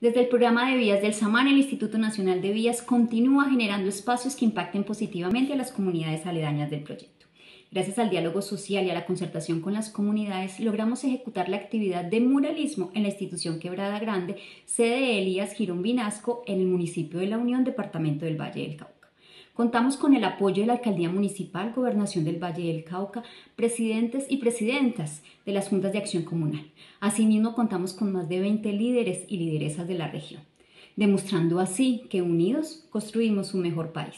Desde el programa de vías del Samán, el Instituto Nacional de Vías continúa generando espacios que impacten positivamente a las comunidades aledañas del proyecto. Gracias al diálogo social y a la concertación con las comunidades, logramos ejecutar la actividad de muralismo en la institución Quebrada Grande, sede de Elías Girón Vinasco, en el municipio de La Unión, departamento del Valle del Cauca. Contamos con el apoyo de la Alcaldía Municipal, Gobernación del Valle del Cauca, presidentes y presidentas de las juntas de acción comunal. Asimismo, contamos con más de 20 líderes y lideresas de la región, demostrando así que unidos construimos un mejor país.